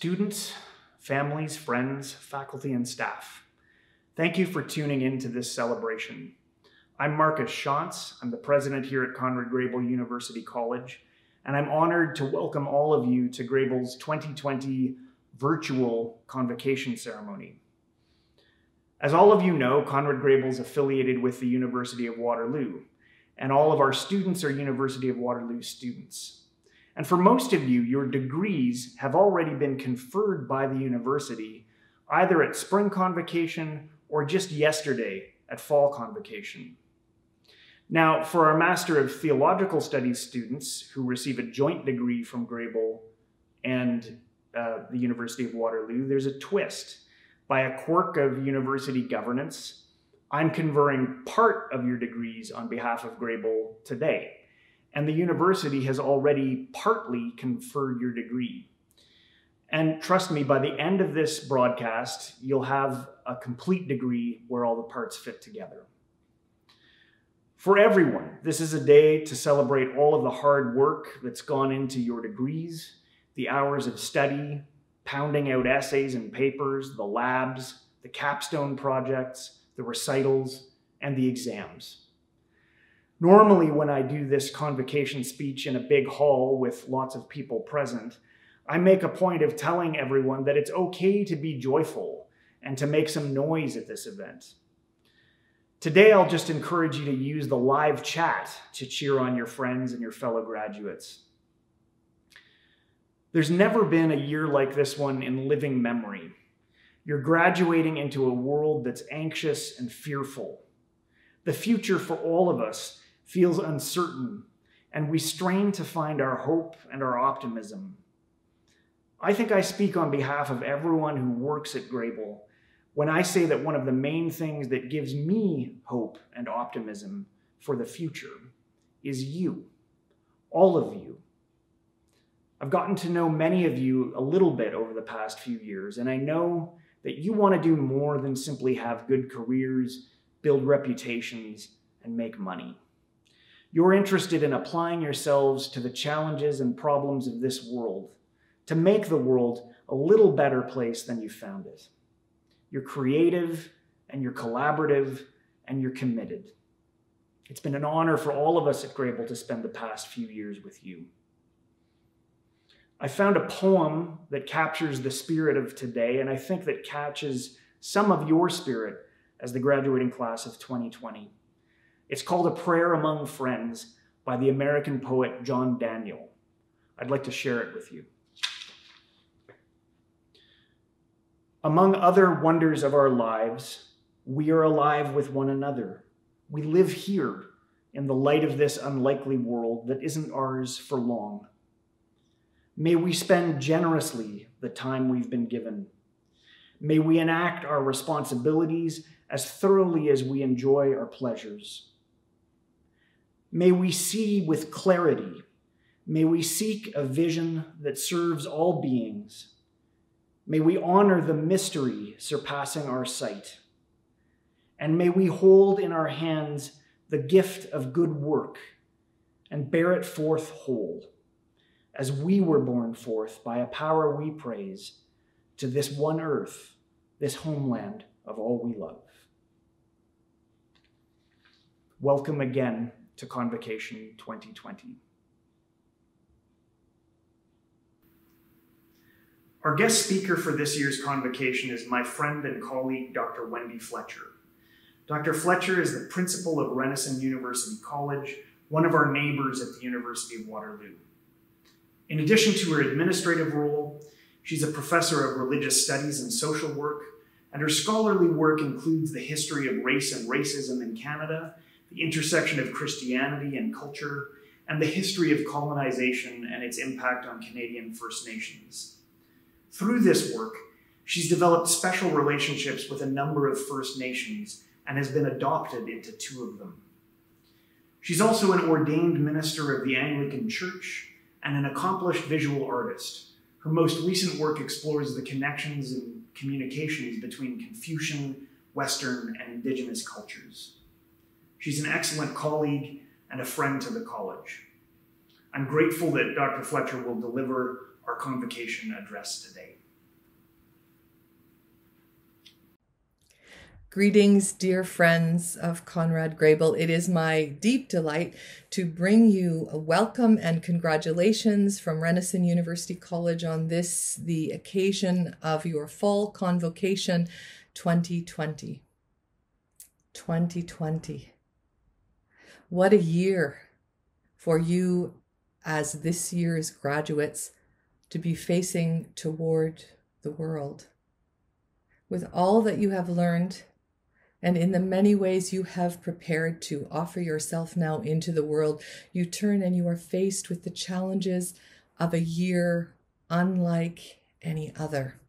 Students, families, friends, faculty, and staff, thank you for tuning in to this celebration. I'm Marcus Shantz. I'm the president here at Conrad Grebel University College, and I'm honored to welcome all of you to Grebel's 2020 virtual convocation ceremony. As all of you know, Conrad Grebel is affiliated with the University of Waterloo, and all of our students are University of Waterloo students. And for most of you, your degrees have already been conferred by the university, either at spring convocation or just yesterday at fall convocation. Now, for our Master of Theological Studies students who receive a joint degree from Grebel and uh, the University of Waterloo, there's a twist. By a quirk of university governance, I'm conferring part of your degrees on behalf of Grebel today and the university has already partly conferred your degree. And trust me, by the end of this broadcast, you'll have a complete degree where all the parts fit together. For everyone, this is a day to celebrate all of the hard work that's gone into your degrees, the hours of study, pounding out essays and papers, the labs, the capstone projects, the recitals, and the exams. Normally, when I do this convocation speech in a big hall with lots of people present, I make a point of telling everyone that it's okay to be joyful and to make some noise at this event. Today, I'll just encourage you to use the live chat to cheer on your friends and your fellow graduates. There's never been a year like this one in living memory. You're graduating into a world that's anxious and fearful. The future for all of us feels uncertain, and we strain to find our hope and our optimism. I think I speak on behalf of everyone who works at Grebel when I say that one of the main things that gives me hope and optimism for the future is you, all of you. I've gotten to know many of you a little bit over the past few years, and I know that you want to do more than simply have good careers, build reputations, and make money. You're interested in applying yourselves to the challenges and problems of this world to make the world a little better place than you found it. You're creative and you're collaborative and you're committed. It's been an honor for all of us at Grebel to spend the past few years with you. I found a poem that captures the spirit of today, and I think that catches some of your spirit as the graduating class of 2020. It's called A Prayer Among Friends by the American poet John Daniel. I'd like to share it with you. Among other wonders of our lives, we are alive with one another. We live here in the light of this unlikely world that isn't ours for long. May we spend generously the time we've been given. May we enact our responsibilities as thoroughly as we enjoy our pleasures. May we see with clarity. May we seek a vision that serves all beings. May we honor the mystery surpassing our sight. And may we hold in our hands the gift of good work and bear it forth whole, as we were born forth by a power we praise to this one earth, this homeland of all we love. Welcome again to Convocation 2020. Our guest speaker for this year's convocation is my friend and colleague, Dr. Wendy Fletcher. Dr. Fletcher is the principal of Renison University College, one of our neighbors at the University of Waterloo. In addition to her administrative role, she's a professor of religious studies and social work, and her scholarly work includes the history of race and racism in Canada the intersection of Christianity and culture, and the history of colonization and its impact on Canadian First Nations. Through this work, she's developed special relationships with a number of First Nations and has been adopted into two of them. She's also an ordained minister of the Anglican Church and an accomplished visual artist. Her most recent work explores the connections and communications between Confucian, Western, and Indigenous cultures. She's an excellent colleague and a friend to the college. I'm grateful that Dr. Fletcher will deliver our convocation address today. Greetings, dear friends of Conrad Grebel. It is my deep delight to bring you a welcome and congratulations from Renison University College on this, the occasion of your fall convocation 2020. 2020. What a year for you as this year's graduates to be facing toward the world. With all that you have learned and in the many ways you have prepared to offer yourself now into the world, you turn and you are faced with the challenges of a year unlike any other.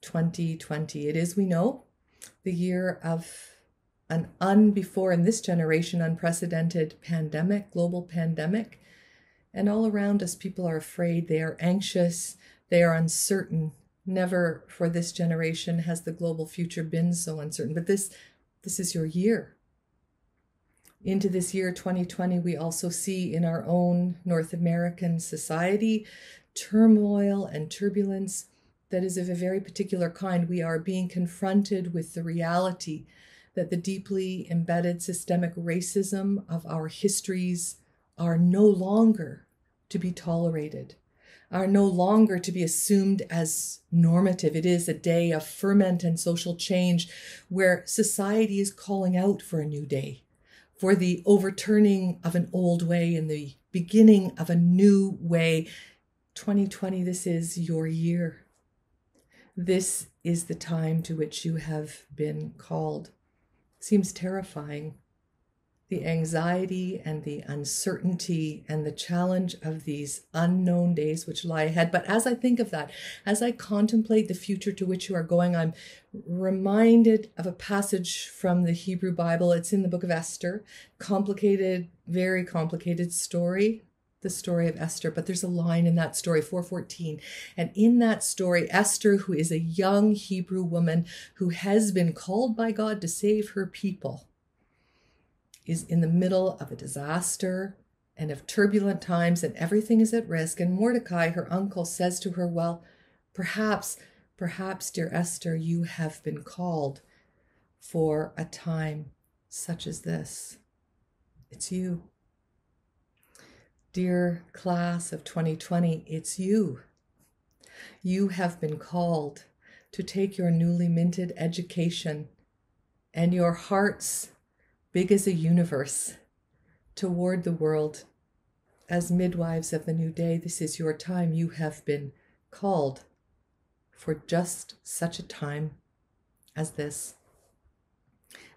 2020. It is, we know, the year of an unbefore in this generation unprecedented pandemic, global pandemic. And all around us, people are afraid, they are anxious, they are uncertain, Never for this generation has the global future been so uncertain, but this this is your year. Into this year 2020, we also see in our own North American society turmoil and turbulence that is of a very particular kind. We are being confronted with the reality that the deeply embedded systemic racism of our histories are no longer to be tolerated are no longer to be assumed as normative. It is a day of ferment and social change where society is calling out for a new day, for the overturning of an old way and the beginning of a new way. 2020, this is your year. This is the time to which you have been called. Seems terrifying the anxiety and the uncertainty and the challenge of these unknown days which lie ahead. But as I think of that, as I contemplate the future to which you are going, I'm reminded of a passage from the Hebrew Bible. It's in the book of Esther, complicated, very complicated story the story of Esther, but there's a line in that story, 414. And in that story, Esther, who is a young Hebrew woman who has been called by God to save her people, is in the middle of a disaster and of turbulent times, and everything is at risk. And Mordecai, her uncle, says to her, Well, perhaps, perhaps, dear Esther, you have been called for a time such as this. It's you. Dear class of 2020, it's you. You have been called to take your newly minted education and your heart's big as a universe, toward the world. As midwives of the new day, this is your time. You have been called for just such a time as this.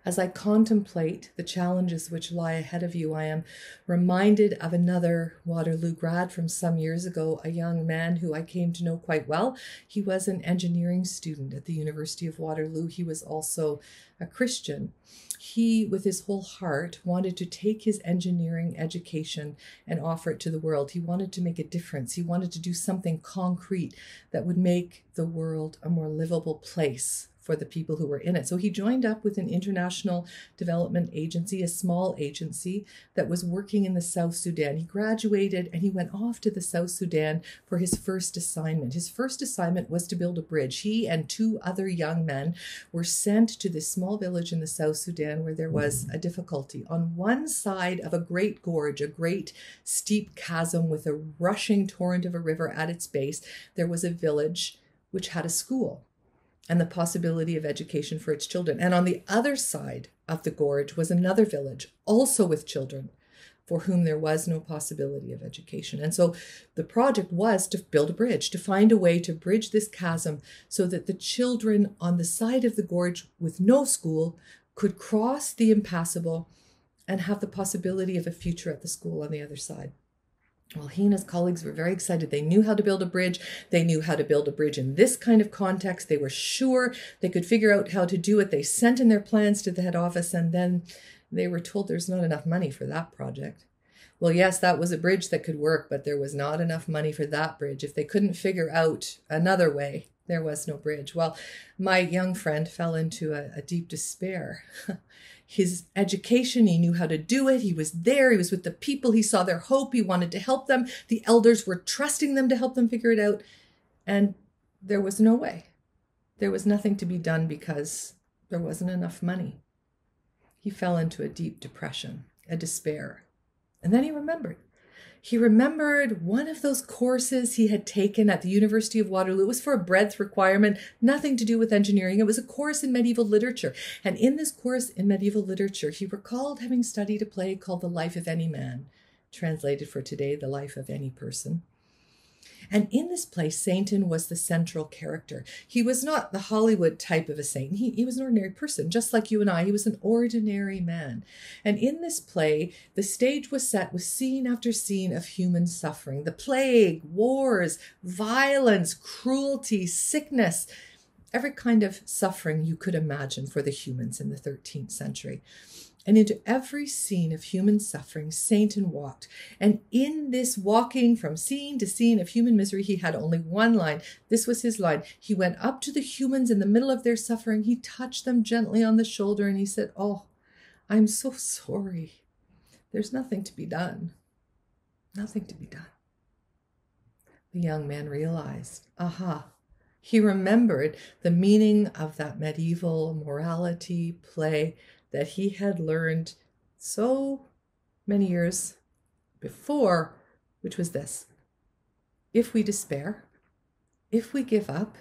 As I contemplate the challenges which lie ahead of you, I am reminded of another Waterloo grad from some years ago, a young man who I came to know quite well. He was an engineering student at the University of Waterloo. He was also a Christian. He, with his whole heart, wanted to take his engineering education and offer it to the world. He wanted to make a difference. He wanted to do something concrete that would make the world a more livable place for the people who were in it. So he joined up with an international development agency, a small agency that was working in the South Sudan. He graduated and he went off to the South Sudan for his first assignment. His first assignment was to build a bridge. He and two other young men were sent to this small village in the South Sudan where there was a difficulty. On one side of a great gorge, a great steep chasm with a rushing torrent of a river at its base, there was a village which had a school and the possibility of education for its children. And on the other side of the gorge was another village, also with children, for whom there was no possibility of education. And so the project was to build a bridge, to find a way to bridge this chasm so that the children on the side of the gorge with no school could cross the impassable and have the possibility of a future at the school on the other side. Well, he and his colleagues were very excited. They knew how to build a bridge. They knew how to build a bridge in this kind of context. They were sure they could figure out how to do it. They sent in their plans to the head office and then they were told there's not enough money for that project. Well, yes, that was a bridge that could work, but there was not enough money for that bridge. If they couldn't figure out another way, there was no bridge. Well, my young friend fell into a, a deep despair. his education. He knew how to do it. He was there. He was with the people. He saw their hope. He wanted to help them. The elders were trusting them to help them figure it out. And there was no way. There was nothing to be done because there wasn't enough money. He fell into a deep depression, a despair. And then he remembered. He remembered one of those courses he had taken at the University of Waterloo. It was for a breadth requirement, nothing to do with engineering. It was a course in medieval literature. And in this course in medieval literature, he recalled having studied a play called The Life of Any Man, translated for today, The Life of Any Person. And in this play, Satan was the central character. He was not the Hollywood type of a saint. He, he was an ordinary person, just like you and I. He was an ordinary man. And in this play, the stage was set with scene after scene of human suffering the plague, wars, violence, cruelty, sickness, every kind of suffering you could imagine for the humans in the 13th century and into every scene of human suffering Satan walked. And in this walking from scene to scene of human misery, he had only one line. This was his line. He went up to the humans in the middle of their suffering. He touched them gently on the shoulder and he said, Oh, I'm so sorry. There's nothing to be done. Nothing to be done. The young man realized, aha, he remembered the meaning of that medieval morality play that he had learned so many years before, which was this if we despair, if we give up,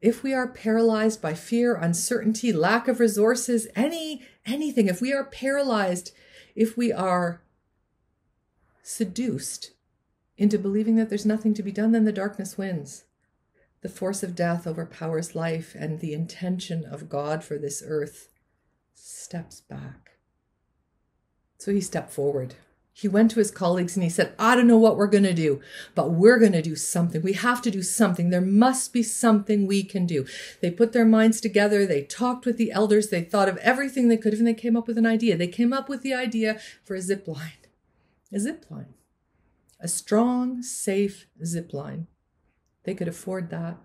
if we are paralyzed by fear, uncertainty, lack of resources, any anything, if we are paralyzed, if we are seduced into believing that there's nothing to be done, then the darkness wins. The force of death overpowers life, and the intention of God for this earth steps back. So he stepped forward. He went to his colleagues and he said, I don't know what we're going to do, but we're going to do something. We have to do something. There must be something we can do. They put their minds together. They talked with the elders. They thought of everything they could and they came up with an idea. They came up with the idea for a zip line. A zip line. A strong, safe zip line. They could afford that.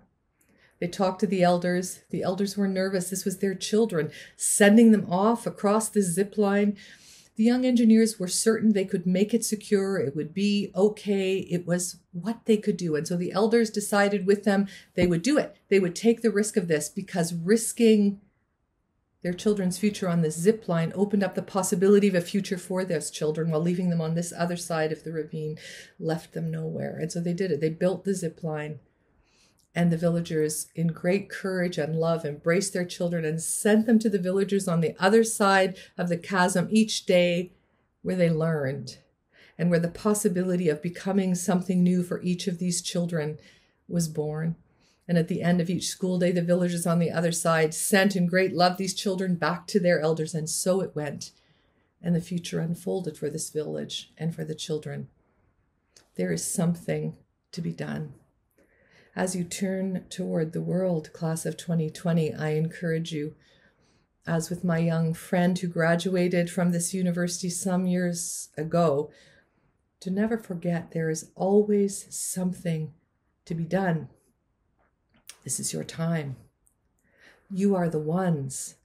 They talked to the elders. The elders were nervous. This was their children, sending them off across the zip line. The young engineers were certain they could make it secure. It would be okay. It was what they could do. And so the elders decided with them they would do it. They would take the risk of this because risking their children's future on this zip line opened up the possibility of a future for those children while leaving them on this other side of the ravine left them nowhere. And so they did it. They built the zip line and the villagers, in great courage and love, embraced their children and sent them to the villagers on the other side of the chasm each day where they learned and where the possibility of becoming something new for each of these children was born. And at the end of each school day, the villagers on the other side sent in great love these children back to their elders, and so it went. And the future unfolded for this village and for the children. There is something to be done. As you turn toward the world, class of 2020, I encourage you, as with my young friend who graduated from this university some years ago, to never forget there is always something to be done. This is your time. You are the ones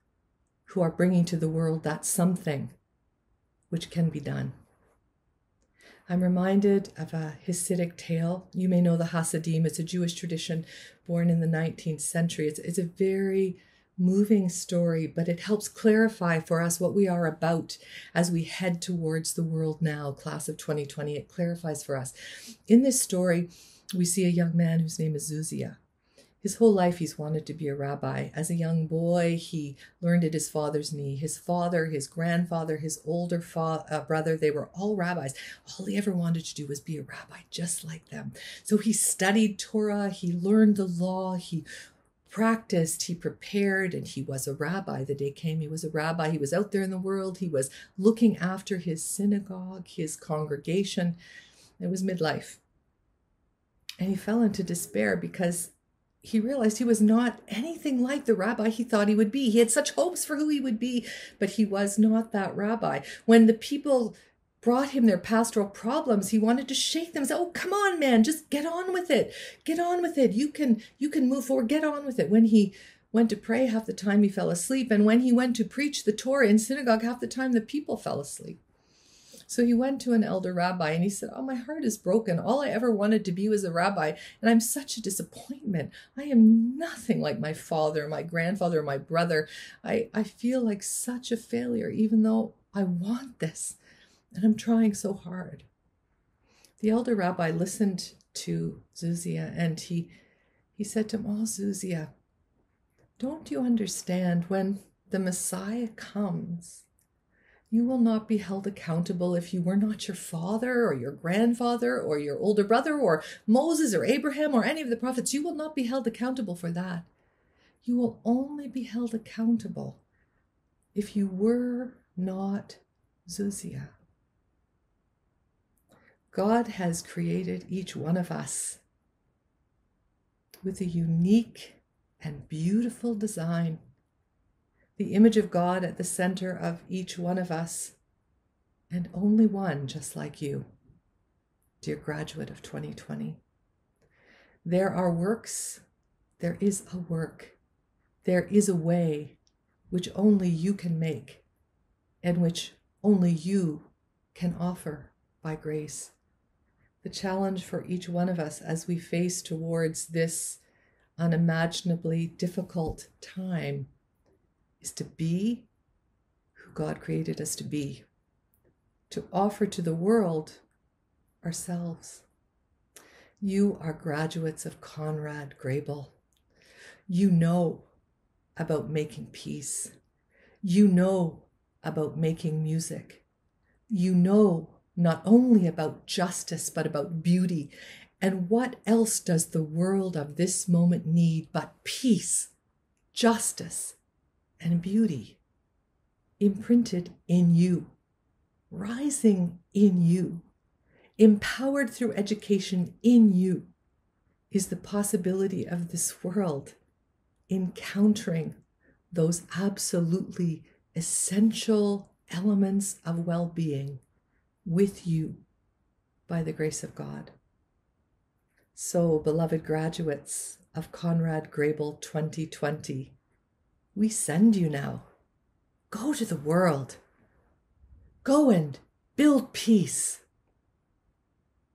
who are bringing to the world that something which can be done. I'm reminded of a Hasidic tale. You may know the Hasidim. It's a Jewish tradition born in the 19th century. It's, it's a very moving story, but it helps clarify for us what we are about as we head towards the world now, class of 2020. It clarifies for us. In this story, we see a young man whose name is Zuzia. His whole life, he's wanted to be a rabbi. As a young boy, he learned at his father's knee. His father, his grandfather, his older fa- uh, brother, they were all rabbis. All he ever wanted to do was be a rabbi, just like them. So he studied Torah, he learned the law, he practiced, he prepared, and he was a rabbi. The day came, he was a rabbi. He was out there in the world, he was looking after his synagogue, his congregation. It was midlife. And he fell into despair because he realized he was not anything like the rabbi he thought he would be. He had such hopes for who he would be, but he was not that rabbi. When the people brought him their pastoral problems, he wanted to shake them. Say, "Oh, come on, man, just get on with it. Get on with it. You can you can move forward. Get on with it." When he went to pray, half the time he fell asleep, and when he went to preach the Torah in synagogue, half the time the people fell asleep. So he went to an elder rabbi and he said, Oh, my heart is broken. All I ever wanted to be was a rabbi, and I'm such a disappointment. I am nothing like my father, my grandfather, my brother. I, I feel like such a failure, even though I want this, and I'm trying so hard. The elder rabbi listened to Zuzia and he, he said to him, Oh, Zuzia, don't you understand when the Messiah comes? You will not be held accountable if you were not your father or your grandfather or your older brother or Moses or Abraham or any of the prophets. You will not be held accountable for that. You will only be held accountable if you were not Zuzia. God has created each one of us with a unique and beautiful design the image of God at the center of each one of us, and only one just like you, dear graduate of 2020. There are works, there is a work, there is a way which only you can make, and which only you can offer by grace. The challenge for each one of us as we face towards this unimaginably difficult time is to be who God created us to be, to offer to the world ourselves. You are graduates of Conrad Grebel. You know about making peace. You know about making music. You know not only about justice, but about beauty. And what else does the world of this moment need but peace, justice, and beauty imprinted in you, rising in you, empowered through education in you, is the possibility of this world encountering those absolutely essential elements of well being with you by the grace of God. So, beloved graduates of Conrad Grebel 2020, we send you now. Go to the world. Go and build peace.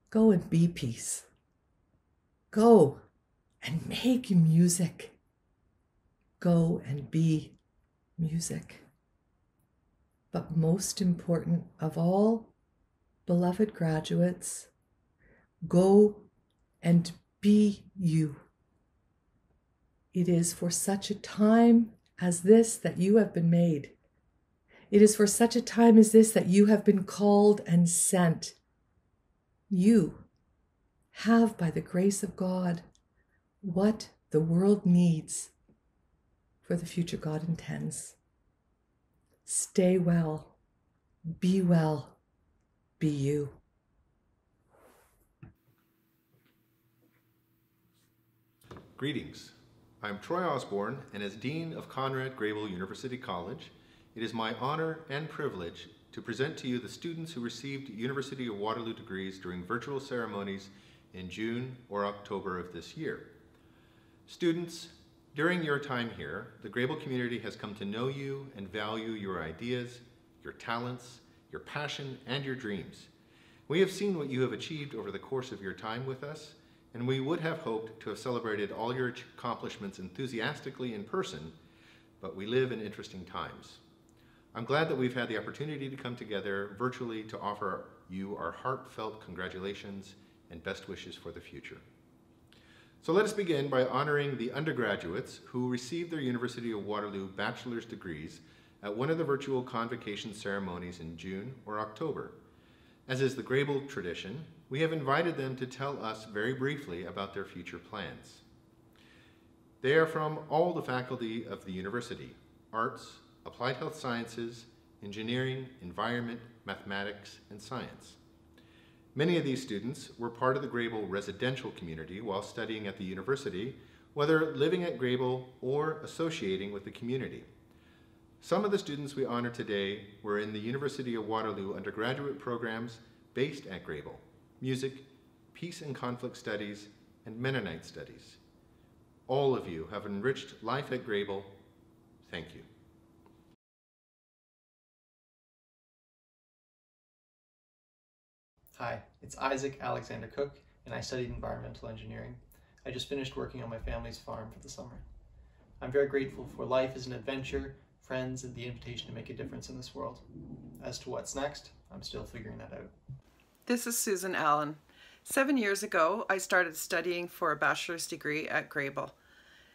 Go and be peace. Go and make music. Go and be music. But most important of all, beloved graduates, go and be you. It is for such a time as this that you have been made. It is for such a time as this that you have been called and sent. You have, by the grace of God, what the world needs for the future God intends. Stay well, be well, be you. Greetings. I'm Troy Osborne, and as Dean of Conrad Grebel University College, it is my honor and privilege to present to you the students who received University of Waterloo degrees during virtual ceremonies in June or October of this year. Students, during your time here, the Grebel community has come to know you and value your ideas, your talents, your passion, and your dreams. We have seen what you have achieved over the course of your time with us, and we would have hoped to have celebrated all your accomplishments enthusiastically in person, but we live in interesting times. I'm glad that we've had the opportunity to come together virtually to offer you our heartfelt congratulations and best wishes for the future. So let us begin by honoring the undergraduates who received their University of Waterloo bachelor's degrees at one of the virtual convocation ceremonies in June or October. As is the Grebel tradition, we have invited them to tell us very briefly about their future plans. They are from all the faculty of the university, arts, applied health sciences, engineering, environment, mathematics, and science. Many of these students were part of the Grebel residential community while studying at the university, whether living at Grebel or associating with the community. Some of the students we honor today were in the University of Waterloo undergraduate programs based at Grebel music, peace and conflict studies, and Mennonite studies. All of you have enriched life at Grebel. Thank you. Hi, it's Isaac Alexander Cook, and I studied environmental engineering. I just finished working on my family's farm for the summer. I'm very grateful for life as an adventure, friends, and the invitation to make a difference in this world. As to what's next, I'm still figuring that out. This is Susan Allen. Seven years ago, I started studying for a bachelor's degree at Grebel.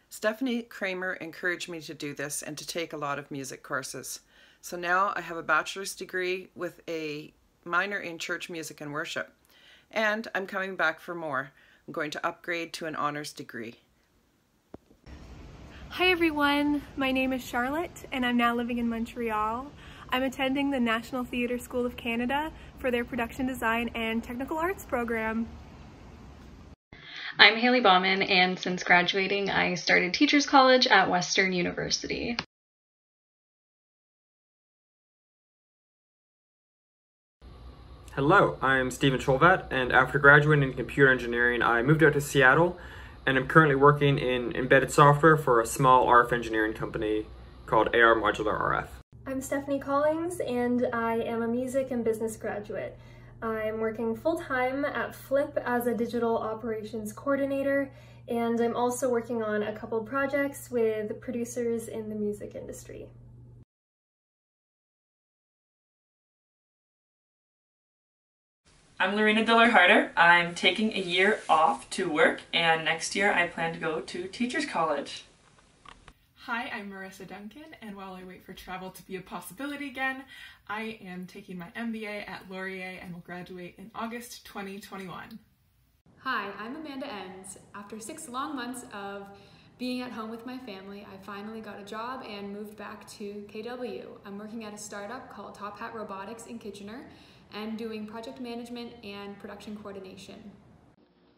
Stephanie Kramer encouraged me to do this and to take a lot of music courses. So now I have a bachelor's degree with a minor in church music and worship. And I'm coming back for more. I'm going to upgrade to an honors degree. Hi everyone, my name is Charlotte and I'm now living in Montreal. I'm attending the National Theatre School of Canada for their production design and technical arts program. I'm Haley Bauman and since graduating I started Teachers College at Western University. Hello, I'm Stephen Cholvat, and after graduating in computer engineering, I moved out to Seattle, and I'm currently working in embedded software for a small RF engineering company called AR Modular RF. I'm Stephanie Collings, and I am a music and business graduate. I'm working full-time at Flip as a digital operations coordinator, and I'm also working on a couple projects with producers in the music industry. I'm Lorena Diller Harder. I'm taking a year off to work, and next year I plan to go to Teachers College. Hi, I'm Marissa Duncan, and while I wait for travel to be a possibility again, I am taking my MBA at Laurier and will graduate in August 2021. Hi, I'm Amanda Enns. After six long months of being at home with my family, I finally got a job and moved back to KW. I'm working at a startup called Top Hat Robotics in Kitchener and doing project management and production coordination.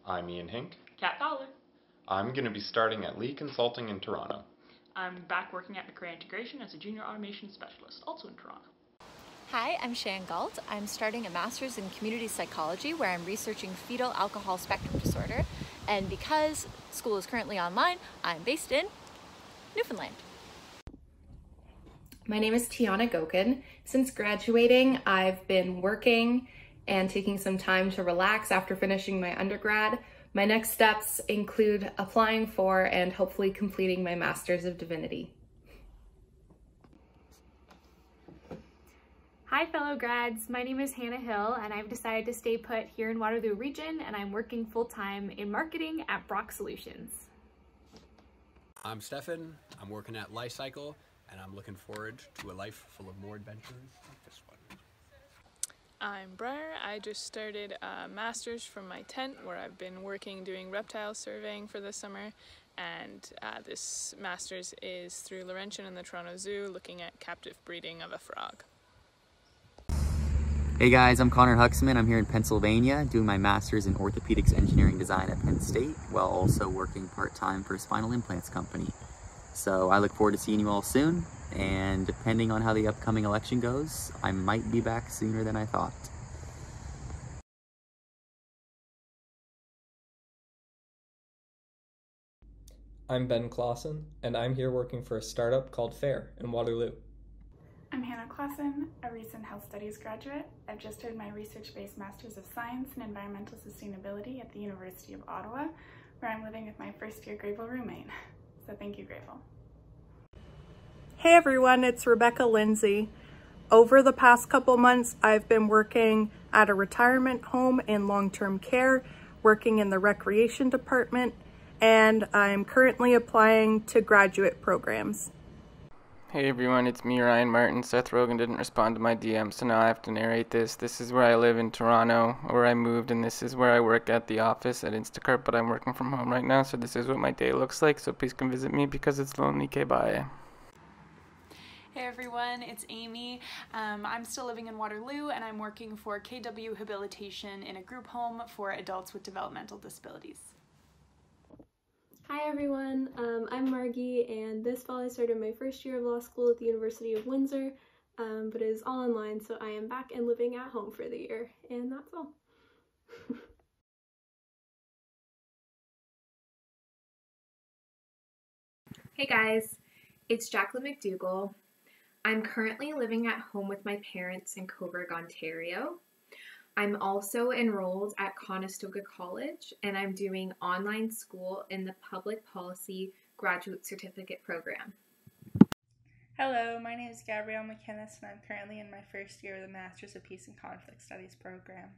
I'm Ian Hink. Kat Fowler. I'm going to be starting at Lee Consulting in Toronto. I'm back working at McRae Integration as a junior automation specialist, also in Toronto. Hi, I'm Shan Galt. I'm starting a master's in community psychology where I'm researching fetal alcohol spectrum disorder. And because school is currently online, I'm based in Newfoundland. My name is Tiana Gokin. Since graduating, I've been working and taking some time to relax after finishing my undergrad. My next steps include applying for and hopefully completing my Master's of Divinity. Hi fellow grads, my name is Hannah Hill and I've decided to stay put here in Waterloo Region and I'm working full-time in marketing at Brock Solutions. I'm Stefan, I'm working at Lifecycle and I'm looking forward to a life full of more adventures like this one. I'm Briar. I just started a master's from my tent where I've been working doing reptile surveying for the summer and uh, this master's is through Laurentian and the Toronto Zoo looking at captive breeding of a frog. Hey guys, I'm Connor Huxman. I'm here in Pennsylvania doing my master's in orthopedics engineering design at Penn State while also working part-time for a spinal implants company. So I look forward to seeing you all soon, and depending on how the upcoming election goes, I might be back sooner than I thought. I'm Ben Clausen, and I'm here working for a startup called FAIR in Waterloo. I'm Hannah Clausen, a recent health studies graduate. I've just earned my research-based Masters of Science in Environmental Sustainability at the University of Ottawa, where I'm living with my first-year Grebel roommate. So thank you, Grebel. Hey everyone, it's Rebecca Lindsay. Over the past couple months, I've been working at a retirement home in long-term care, working in the recreation department, and I'm currently applying to graduate programs. Hey everyone, it's me, Ryan Martin. Seth Rogen didn't respond to my DM, so now I have to narrate this. This is where I live in Toronto, where I moved, and this is where I work at the office at Instacart, but I'm working from home right now, so this is what my day looks like, so please come visit me because it's lonely. Okay, bye. Hey everyone, it's Amy. Um, I'm still living in Waterloo and I'm working for KW Habilitation in a group home for adults with developmental disabilities. Hi everyone, um, I'm Margie and this fall I started my first year of law school at the University of Windsor, um, but it is all online so I am back and living at home for the year, and that's all. hey guys, it's Jacqueline McDougall. I'm currently living at home with my parents in Cobourg, Ontario. I'm also enrolled at Conestoga College and I'm doing online school in the Public Policy Graduate Certificate Program. Hello, my name is Gabrielle McKinnis and I'm currently in my first year of the Masters of Peace and Conflict Studies program.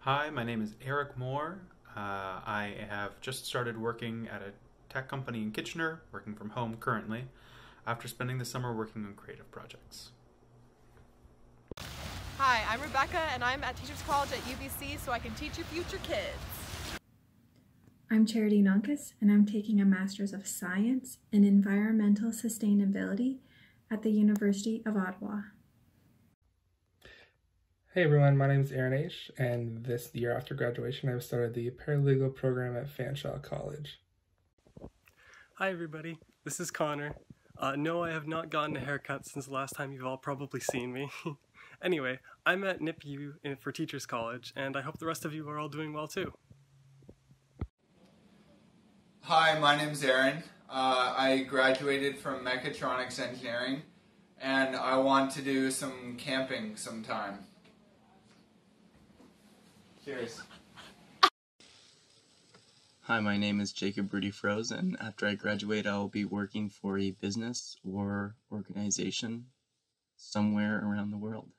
Hi, my name is Eric Moore. Uh, I have just started working at a tech company in Kitchener, working from home currently, after spending the summer working on creative projects. Hi, I'm Rebecca and I'm at Teachers College at UBC so I can teach your future kids. I'm Charity Nonkus and I'm taking a Master's of Science in Environmental Sustainability at the University of Ottawa. Hey everyone, my name is Aaron H. and this year after graduation I've started the paralegal program at Fanshawe College. Hi everybody, this is Connor. Uh, no, I have not gotten a haircut since the last time you've all probably seen me. anyway, I'm at NIPU for Teachers College, and I hope the rest of you are all doing well too. Hi, my name's Aaron. Uh, I graduated from Mechatronics Engineering, and I want to do some camping sometime. Cheers. Hi, my name is Jacob Rudy Froze, and after I graduate, I will be working for a business or organization somewhere around the world.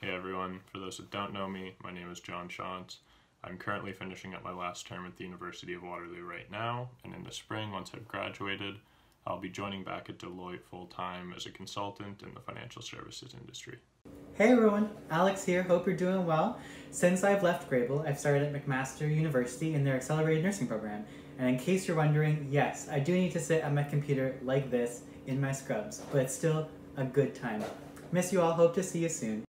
Hey everyone, for those that don't know me, my name is John Shantz. I'm currently finishing up my last term at the University of Waterloo right now, and in the spring, once I've graduated, I'll be joining back at Deloitte full time as a consultant in the financial services industry. Hey everyone, Alex here, hope you're doing well. Since I've left Grebel, I've started at McMaster University in their accelerated nursing program. And in case you're wondering, yes, I do need to sit at my computer like this in my scrubs, but it's still a good time. Miss you all, hope to see you soon.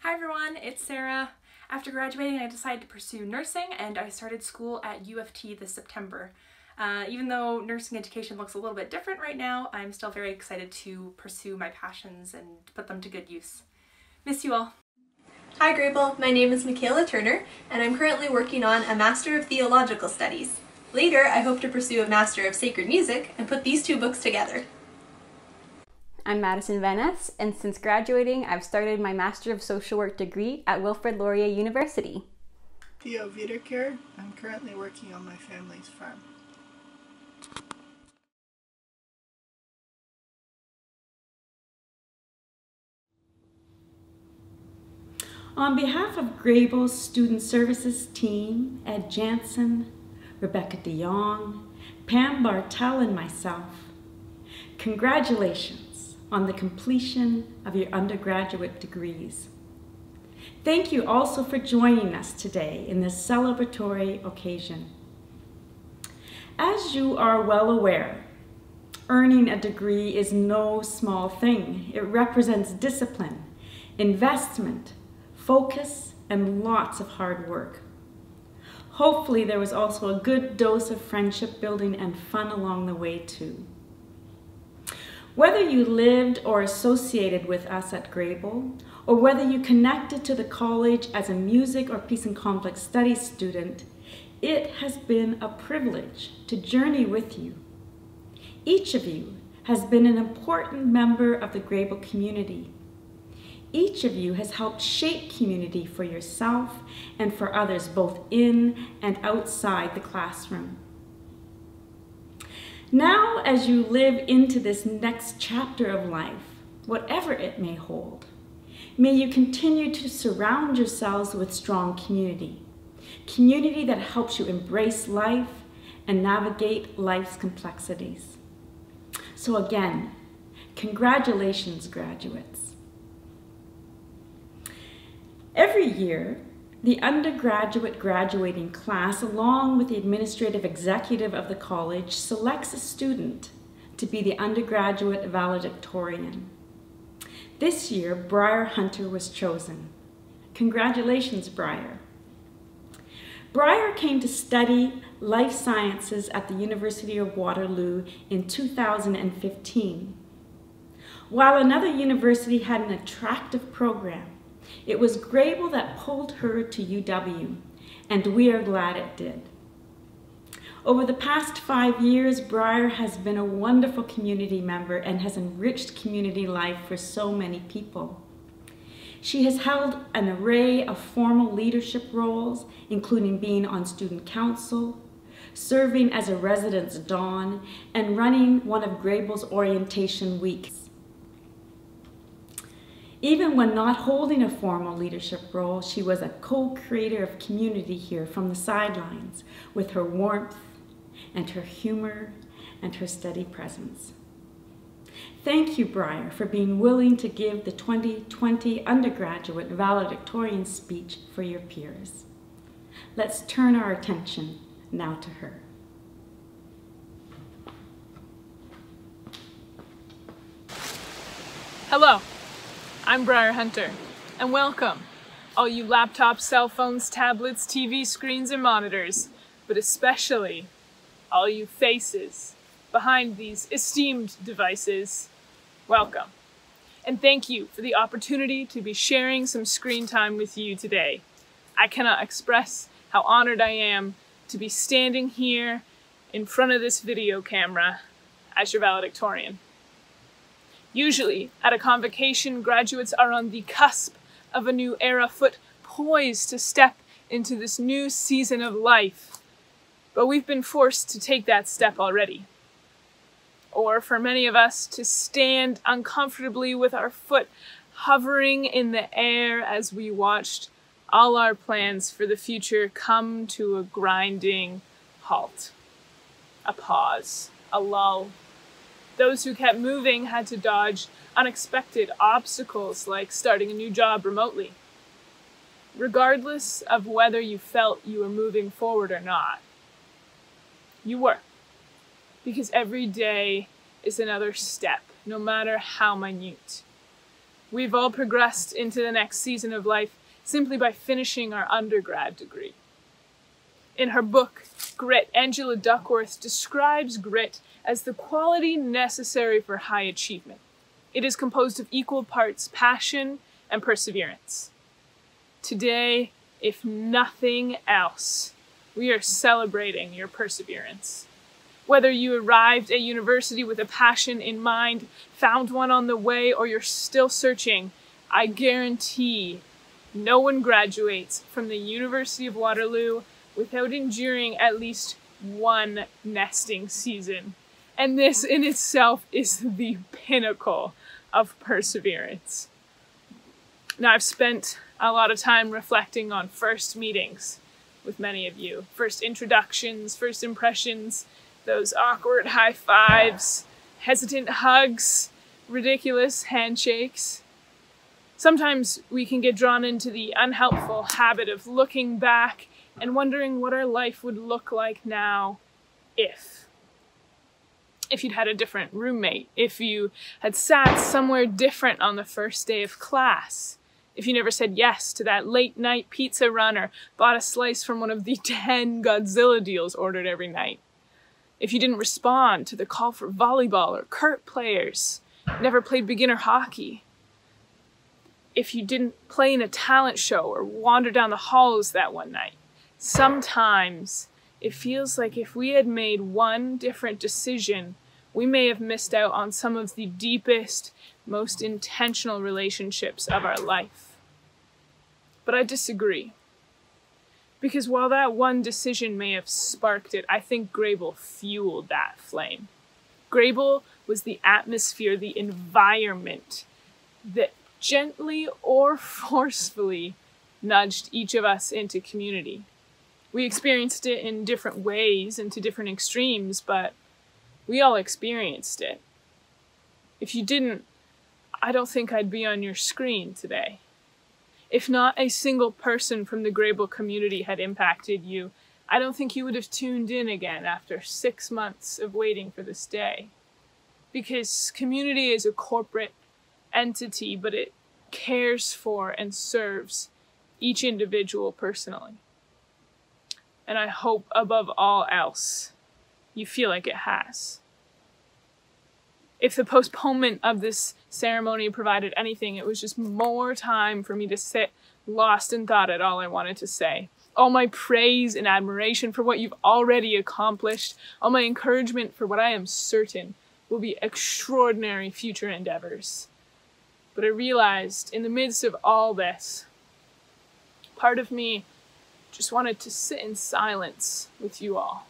Hi everyone, it's Sarah. After graduating, I decided to pursue nursing and I started school at U of T this September. Uh, even though nursing education looks a little bit different right now, I'm still very excited to pursue my passions and put them to good use. Miss you all. Hi Grebel, my name is Michaela Turner, and I'm currently working on a Master of Theological Studies. Later, I hope to pursue a Master of Sacred Music and put these two books together. I'm Madison Van Ness, and since graduating, I've started my Master of Social Work degree at Wilfrid Laurier University. Theo Wiederkehr. I'm currently working on my family's farm. On behalf of Grebel's Student Services team, Ed Jansen, Rebecca DeYong, Pam Bartel, and myself, congratulations on the completion of your undergraduate degrees. Thank you also for joining us today in this celebratory occasion. As you are well aware, earning a degree is no small thing. It represents discipline, investment, focus, and lots of hard work. Hopefully there was also a good dose of friendship building and fun along the way too. Whether you lived or associated with us at Grebel, or whether you connected to the college as a music or peace and conflict studies student, it has been a privilege to journey with you. Each of you has been an important member of the Grebel community each of you has helped shape community for yourself and for others, both in and outside the classroom. Now, as you live into this next chapter of life, whatever it may hold, may you continue to surround yourselves with strong community. Community that helps you embrace life and navigate life's complexities. So again, congratulations, graduates. Every year, the undergraduate graduating class, along with the administrative executive of the college, selects a student to be the undergraduate valedictorian. This year, Briar Hunter was chosen. Congratulations, Briar. Briar came to study life sciences at the University of Waterloo in 2015. While another university had an attractive program, it was Grebel that pulled her to UW, and we are glad it did. Over the past five years, Briar has been a wonderful community member and has enriched community life for so many people. She has held an array of formal leadership roles, including being on student council, serving as a residence don, and running one of Grebel's orientation weeks. Even when not holding a formal leadership role, she was a co-creator of community here from the sidelines with her warmth and her humor and her steady presence. Thank you, Briar, for being willing to give the 2020 undergraduate valedictorian speech for your peers. Let's turn our attention now to her. Hello, I'm Briar Hunter, and welcome, all you laptops, cell phones, tablets, TV screens, and monitors, but especially all you faces behind these esteemed devices. Welcome, and thank you for the opportunity to be sharing some screen time with you today. I cannot express how honored I am to be standing here in front of this video camera as your valedictorian. Usually, at a convocation, graduates are on the cusp of a new era, foot poised to step into this new season of life. But we've been forced to take that step already. Or for many of us, to stand uncomfortably with our foot hovering in the air as we watched all our plans for the future come to a grinding halt. A pause, a lull. Those who kept moving had to dodge unexpected obstacles like starting a new job remotely. Regardless of whether you felt you were moving forward or not, you were. Because every day is another step, no matter how minute. We've all progressed into the next season of life simply by finishing our undergrad degree. In her book, Grit, Angela Duckworth describes grit as the quality necessary for high achievement. It is composed of equal parts passion and perseverance. Today, if nothing else, we are celebrating your perseverance. Whether you arrived at university with a passion in mind, found one on the way, or you're still searching, I guarantee no one graduates from the University of Waterloo without enduring at least one nesting season. And this in itself is the pinnacle of perseverance. Now, I've spent a lot of time reflecting on first meetings with many of you first introductions, first impressions, those awkward high fives, hesitant hugs, ridiculous handshakes. Sometimes we can get drawn into the unhelpful habit of looking back and wondering what our life would look like now if. If you'd had a different roommate, if you had sat somewhere different on the first day of class, if you never said yes to that late night pizza run or bought a slice from one of the 10 Godzilla deals ordered every night, if you didn't respond to the call for volleyball or curt players, never played beginner hockey, if you didn't play in a talent show or wander down the halls that one night. Sometimes it feels like if we had made one different decision, we may have missed out on some of the deepest, most intentional relationships of our life. But I disagree. Because while that one decision may have sparked it, I think Grebel fueled that flame. Grebel was the atmosphere, the environment that gently or forcefully nudged each of us into community. We experienced it in different ways and to different extremes, but we all experienced it. If you didn't, I don't think I'd be on your screen today. If not a single person from the Grebel community had impacted you, I don't think you would have tuned in again after six months of waiting for this day. Because community is a corporate entity, but it cares for and serves each individual personally. And I hope above all else, you feel like it has. If the postponement of this ceremony provided anything, it was just more time for me to sit lost in thought at all I wanted to say. all my praise and admiration for what you've already accomplished, all my encouragement for what I am certain will be extraordinary future endeavors. But I realized in the midst of all this, part of me just wanted to sit in silence with you all.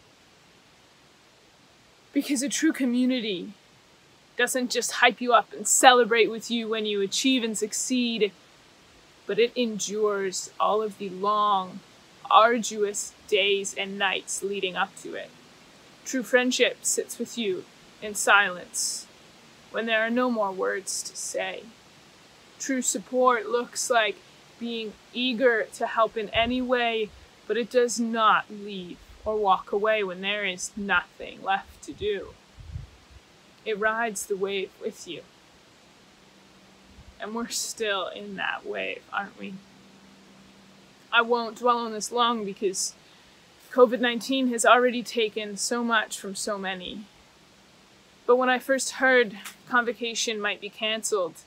Because a true community doesn't just hype you up and celebrate with you when you achieve and succeed, but it endures all of the long, arduous days and nights leading up to it. True friendship sits with you in silence when there are no more words to say. True support looks like being eager to help in any way, but it does not leave or walk away when there is nothing left to do. It rides the wave with you. And we're still in that wave, aren't we? I won't dwell on this long because COVID 19 has already taken so much from so many. But when I first heard convocation might be cancelled,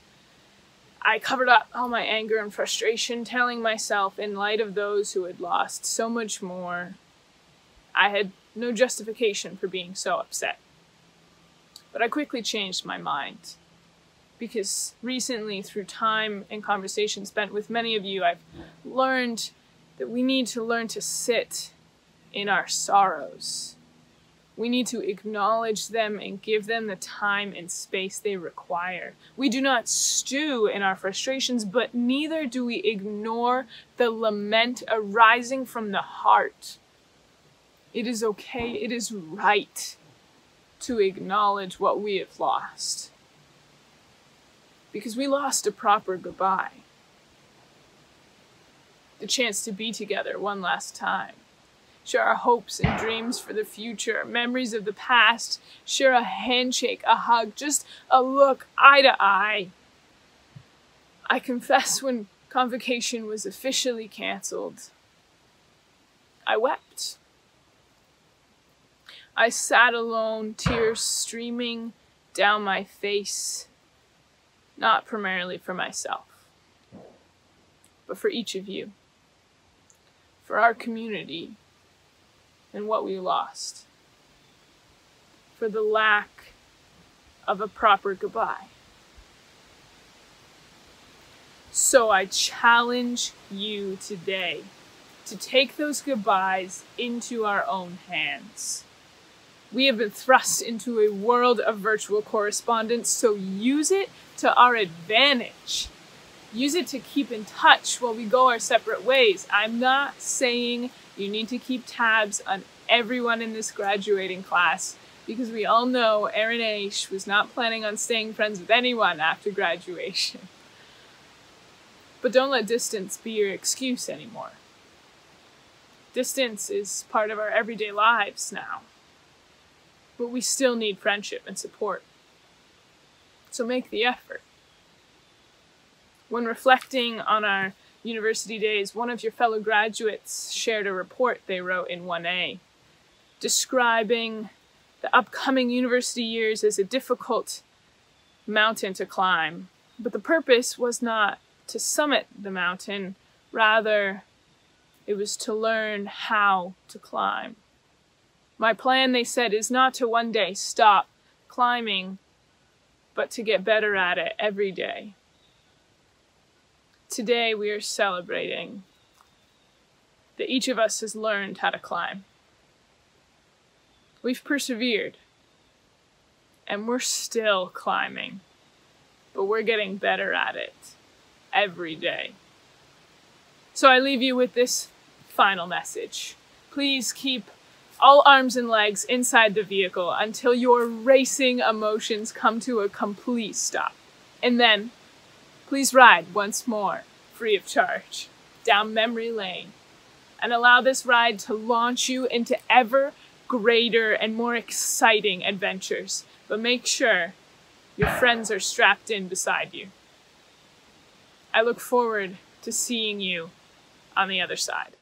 I covered up all my anger and frustration, telling myself, in light of those who had lost so much more, I had no justification for being so upset. But I quickly changed my mind. Because recently, through time and conversation spent with many of you, I've learned that we need to learn to sit in our sorrows. We need to acknowledge them and give them the time and space they require. We do not stew in our frustrations, but neither do we ignore the lament arising from the heart. It is okay, it is right to acknowledge what we have lost. Because we lost a proper goodbye the chance to be together one last time. Share our hopes and dreams for the future, memories of the past, share a handshake, a hug, just a look eye to eye. I confess when convocation was officially canceled, I wept. I sat alone, tears streaming down my face, not primarily for myself, but for each of you for our community and what we lost, for the lack of a proper goodbye. So I challenge you today to take those goodbyes into our own hands. We have been thrust into a world of virtual correspondence, so use it to our advantage use it to keep in touch while we go our separate ways. I'm not saying you need to keep tabs on everyone in this graduating class because we all know Erin Aish was not planning on staying friends with anyone after graduation. But don't let distance be your excuse anymore. Distance is part of our everyday lives now. But we still need friendship and support. So make the effort. When reflecting on our university days, one of your fellow graduates shared a report they wrote in 1A describing the upcoming university years as a difficult mountain to climb. But the purpose was not to summit the mountain, rather, it was to learn how to climb. My plan, they said, is not to one day stop climbing, but to get better at it every day. Today we are celebrating that each of us has learned how to climb. We've persevered, and we're still climbing, but we're getting better at it every day. So I leave you with this final message. Please keep all arms and legs inside the vehicle until your racing emotions come to a complete stop. And then Please ride once more, free of charge, down memory lane, and allow this ride to launch you into ever greater and more exciting adventures. But make sure your friends are strapped in beside you. I look forward to seeing you on the other side.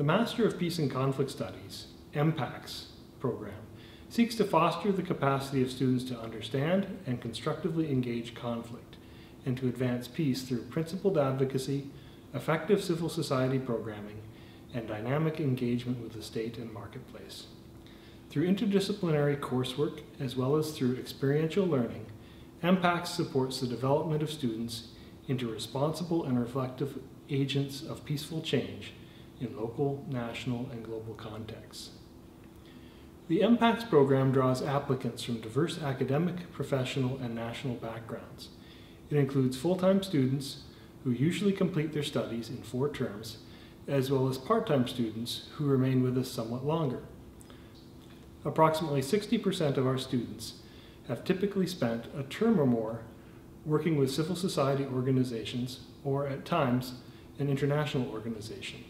The Master of Peace and Conflict Studies, MPACS program, seeks to foster the capacity of students to understand and constructively engage conflict and to advance peace through principled advocacy, effective civil society programming, and dynamic engagement with the state and marketplace. Through interdisciplinary coursework, as well as through experiential learning, MPACS supports the development of students into responsible and reflective agents of peaceful change in local, national, and global contexts. The MPACS program draws applicants from diverse academic, professional, and national backgrounds. It includes full-time students who usually complete their studies in four terms, as well as part-time students who remain with us somewhat longer. Approximately 60% of our students have typically spent a term or more working with civil society organizations or, at times, an international organization.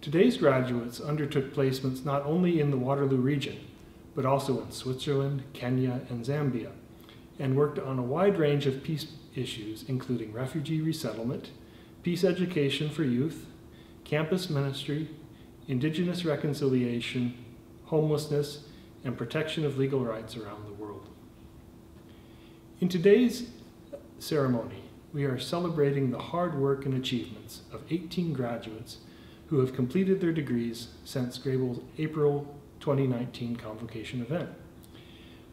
Today's graduates undertook placements not only in the Waterloo region, but also in Switzerland, Kenya, and Zambia, and worked on a wide range of peace issues, including refugee resettlement, peace education for youth, campus ministry, indigenous reconciliation, homelessness, and protection of legal rights around the world. In today's ceremony, we are celebrating the hard work and achievements of 18 graduates who have completed their degrees since Grebel's April 2019 convocation event.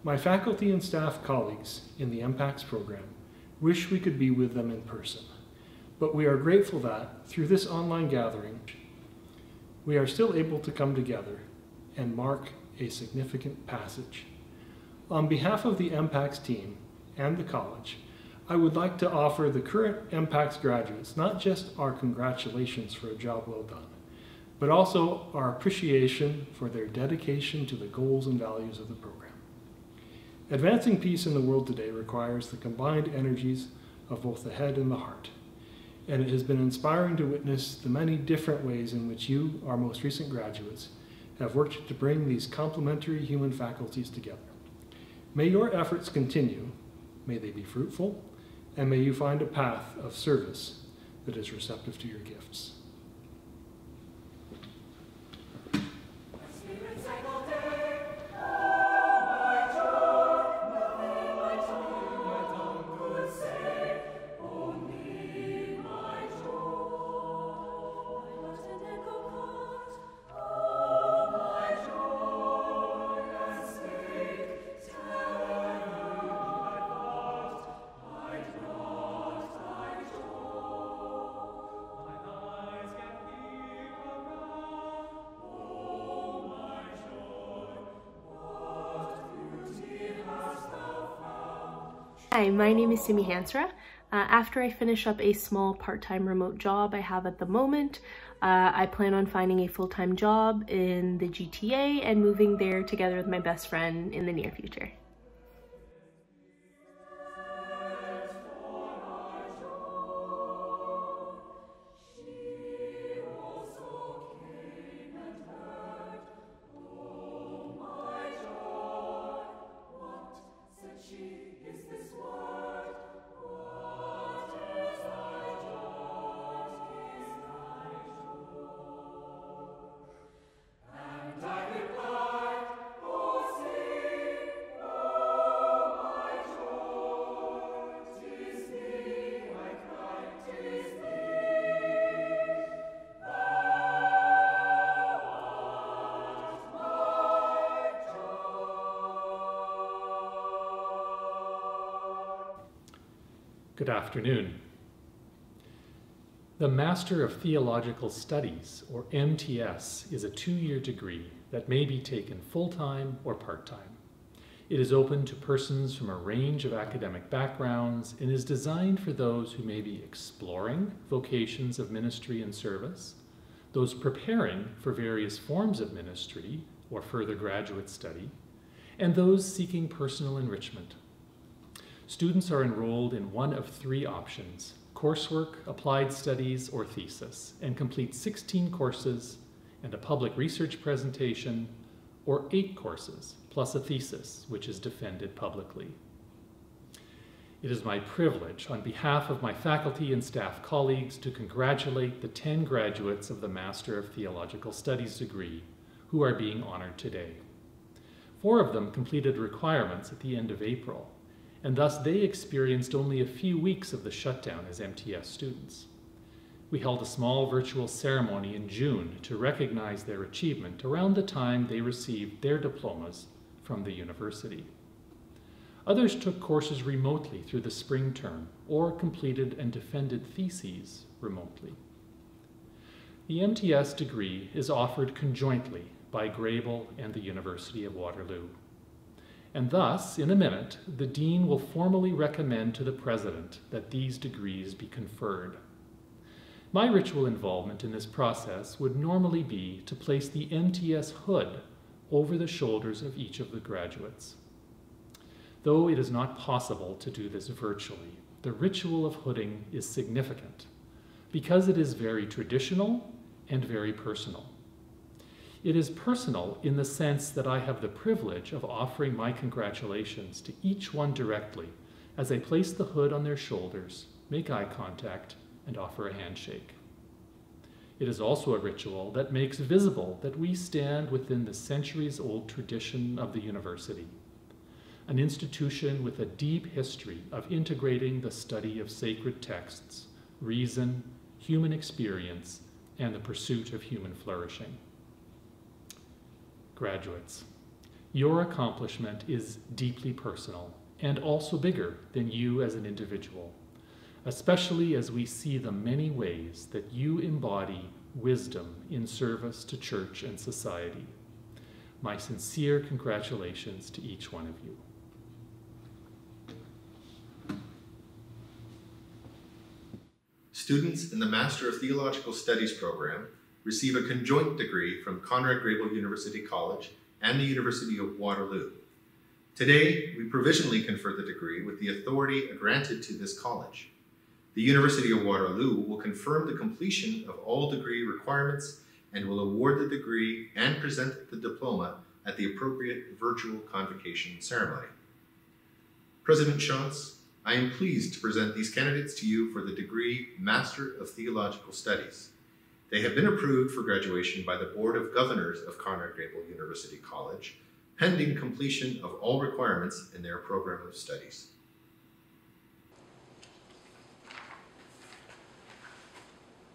My faculty and staff colleagues in the MPACS program wish we could be with them in person, but we are grateful that, through this online gathering, we are still able to come together and mark a significant passage. On behalf of the MPACS team and the college, I would like to offer the current MPACS graduates not just our congratulations for a job well done, but also our appreciation for their dedication to the goals and values of the program. Advancing peace in the world today requires the combined energies of both the head and the heart, and it has been inspiring to witness the many different ways in which you, our most recent graduates, have worked to bring these complementary human faculties together. May your efforts continue, may they be fruitful, and may you find a path of service that is receptive to your gifts. Is Simi Hansra. Uh, after I finish up a small part-time remote job I have at the moment, uh, I plan on finding a full-time job in the GTA and moving there together with my best friend in the near future. Good afternoon. The Master of Theological Studies, or MTS, is a two-year degree that may be taken full-time or part-time. It is open to persons from a range of academic backgrounds and is designed for those who may be exploring vocations of ministry and service, those preparing for various forms of ministry or further graduate study, and those seeking personal enrichment. Students are enrolled in one of three options, coursework, applied studies, or thesis, and complete 16 courses and a public research presentation, or eight courses, plus a thesis, which is defended publicly. It is my privilege, on behalf of my faculty and staff colleagues, to congratulate the 10 graduates of the Master of Theological Studies degree who are being honored today. Four of them completed requirements at the end of April, and thus they experienced only a few weeks of the shutdown as MTS students. We held a small virtual ceremony in June to recognize their achievement around the time they received their diplomas from the university. Others took courses remotely through the spring term or completed and defended theses remotely. The MTS degree is offered conjointly by Grebel and the University of Waterloo. And thus, in a minute, the Dean will formally recommend to the President that these degrees be conferred. My ritual involvement in this process would normally be to place the MTS hood over the shoulders of each of the graduates. Though it is not possible to do this virtually, the ritual of hooding is significant because it is very traditional and very personal. It is personal in the sense that I have the privilege of offering my congratulations to each one directly as I place the hood on their shoulders, make eye contact, and offer a handshake. It is also a ritual that makes visible that we stand within the centuries old tradition of the university an institution with a deep history of integrating the study of sacred texts, reason, human experience, and the pursuit of human flourishing. Graduates, your accomplishment is deeply personal and also bigger than you as an individual, especially as we see the many ways that you embody wisdom in service to church and society. My sincere congratulations to each one of you. students in the Master of Theological Studies program receive a conjoint degree from Conrad Grebel University College and the University of Waterloo. Today, we provisionally confer the degree with the authority granted to this college. The University of Waterloo will confirm the completion of all degree requirements and will award the degree and present the diploma at the appropriate virtual convocation ceremony. President Shantz, I am pleased to present these candidates to you for the degree Master of Theological Studies. They have been approved for graduation by the Board of Governors of Conrad Grebel University College, pending completion of all requirements in their program of studies.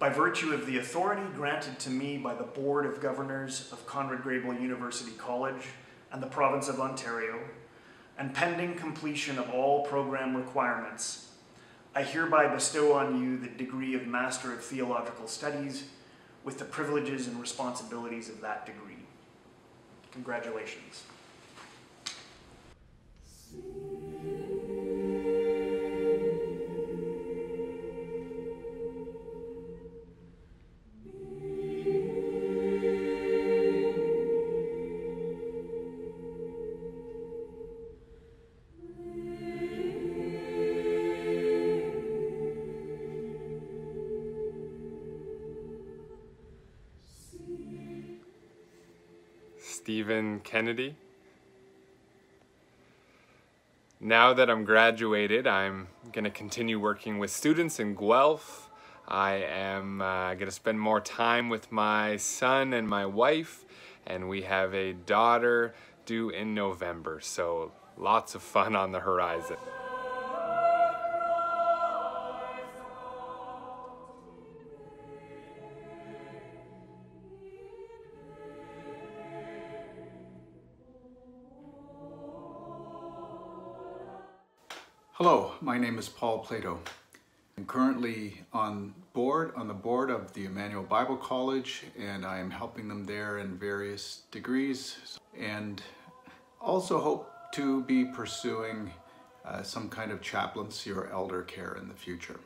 By virtue of the authority granted to me by the Board of Governors of Conrad Grebel University College and the Province of Ontario, and pending completion of all program requirements, I hereby bestow on you the degree of Master of Theological Studies with the privileges and responsibilities of that degree. Congratulations. Kennedy. Now that I'm graduated, I'm going to continue working with students in Guelph. I am uh, going to spend more time with my son and my wife, and we have a daughter due in November, so lots of fun on the horizon. Hello, my name is Paul Plato. I'm currently on board on the board of the Emmanuel Bible College and I am helping them there in various degrees and also hope to be pursuing uh, some kind of chaplaincy or elder care in the future.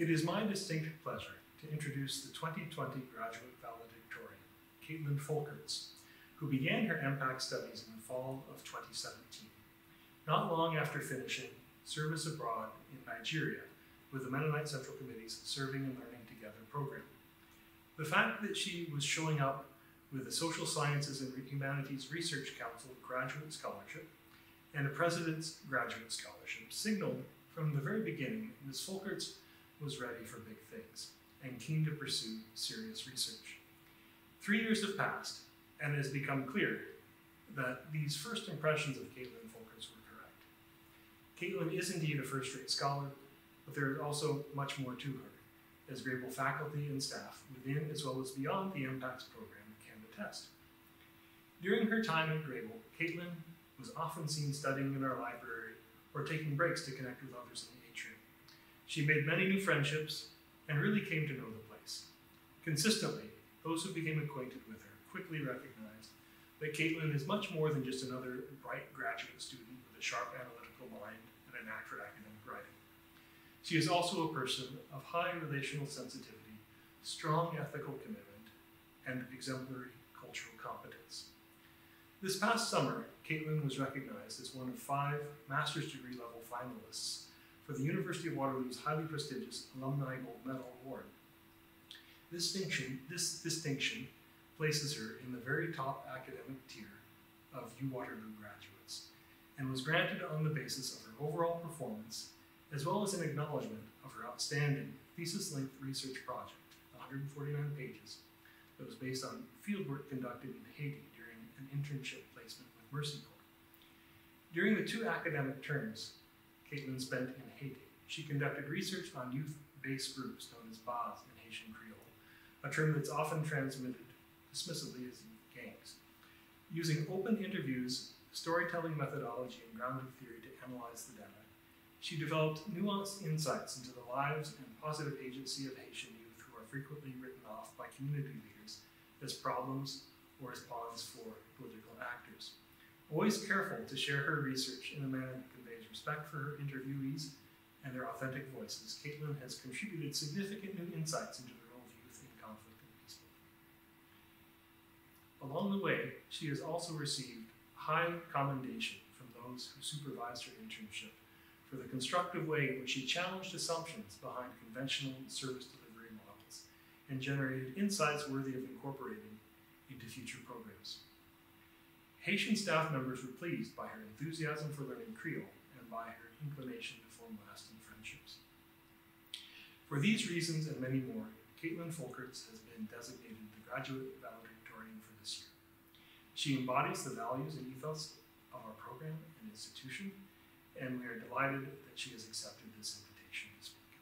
It is my distinct pleasure to introduce the 2020 graduate valedictorian, Caitlin Folkerts, who began her MPAC studies in the fall of 2017, not long after finishing service abroad in Nigeria with the Mennonite Central Committee's Serving and Learning Together program. The fact that she was showing up with the Social Sciences and Humanities Research Council Graduate Scholarship and a President's Graduate Scholarship signaled from the very beginning Ms. Folkerts was ready for big things and keen to pursue serious research. Three years have passed, and it has become clear that these first impressions of Caitlin Folkerts were correct. Caitlin is indeed a first-rate scholar, but there is also much more to her, as Grebel faculty and staff within as well as beyond the MPACS program can attest. During her time at Grebel, Caitlin was often seen studying in our library or taking breaks to connect with others in the. She made many new friendships and really came to know the place. Consistently, those who became acquainted with her quickly recognized that Caitlin is much more than just another bright graduate student with a sharp analytical mind and a knack for academic writing. She is also a person of high relational sensitivity, strong ethical commitment, and exemplary cultural competence. This past summer, Caitlin was recognized as one of five master's degree level finalists for the University of Waterloo's highly prestigious Alumni Gold Medal Award. This distinction, this distinction places her in the very top academic tier of U Waterloo graduates and was granted on the basis of her overall performance as well as an acknowledgement of her outstanding thesis-length research project, 149 pages, that was based on fieldwork conducted in Haiti during an internship placement with Mercy Corps. During the two academic terms Caitlin spent in she conducted research on youth-based groups known as baz in Haitian Creole, a term that's often transmitted dismissively as gangs. Using open interviews, storytelling methodology, and grounded theory to analyze the data, she developed nuanced insights into the lives and positive agency of Haitian youth who are frequently written off by community leaders as problems or as pawns for political actors. Always careful to share her research in a manner that conveys respect for her interviewees and their authentic voices, Caitlin has contributed significant new insights into the role of youth in conflict and peacebuilding. Along the way, she has also received high commendation from those who supervised her internship for the constructive way in which she challenged assumptions behind conventional service delivery models and generated insights worthy of incorporating into future programs. Haitian staff members were pleased by her enthusiasm for learning Creole and by her inclination to form lasting. For these reasons and many more, Caitlin Folkerts has been designated the graduate valedictorian for this year. She embodies the values and ethos of our program and institution, and we are delighted that she has accepted this invitation to speak.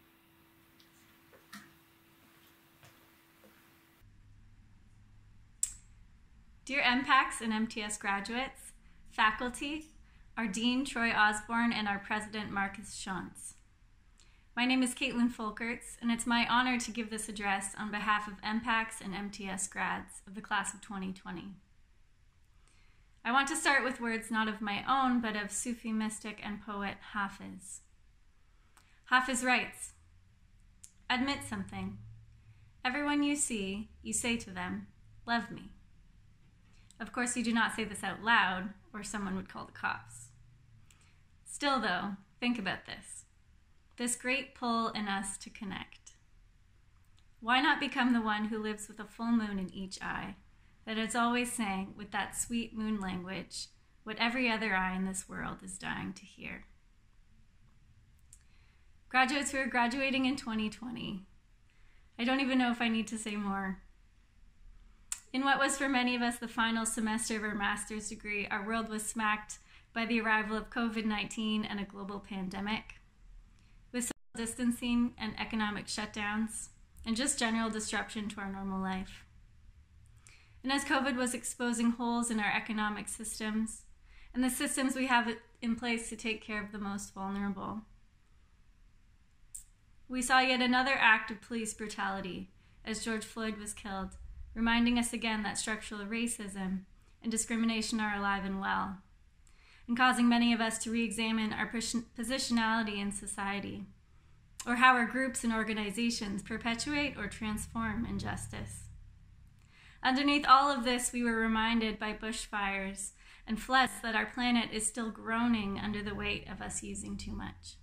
Dear MPACs and MTS graduates, faculty, our Dean Troy Osborne, and our President Marcus Shantz. My name is Caitlin Folkerts, and it's my honor to give this address on behalf of MPACs and MTS grads of the class of 2020. I want to start with words not of my own, but of Sufi mystic and poet Hafiz. Hafiz writes Admit something. Everyone you see, you say to them, Love me. Of course, you do not say this out loud, or someone would call the cops. Still, though, think about this this great pull in us to connect. Why not become the one who lives with a full moon in each eye, that is always saying, with that sweet moon language, what every other eye in this world is dying to hear? Graduates who are graduating in 2020, I don't even know if I need to say more. In what was for many of us the final semester of our master's degree, our world was smacked by the arrival of COVID 19 and a global pandemic. Distancing and economic shutdowns, and just general disruption to our normal life. And as COVID was exposing holes in our economic systems and the systems we have in place to take care of the most vulnerable, we saw yet another act of police brutality as George Floyd was killed reminding us again that structural racism and discrimination are alive and well, and causing many of us to re examine our positionality in society, or how our groups and organizations perpetuate or transform injustice. Underneath all of this, we were reminded by bushfires and floods that our planet is still groaning under the weight of us using too much.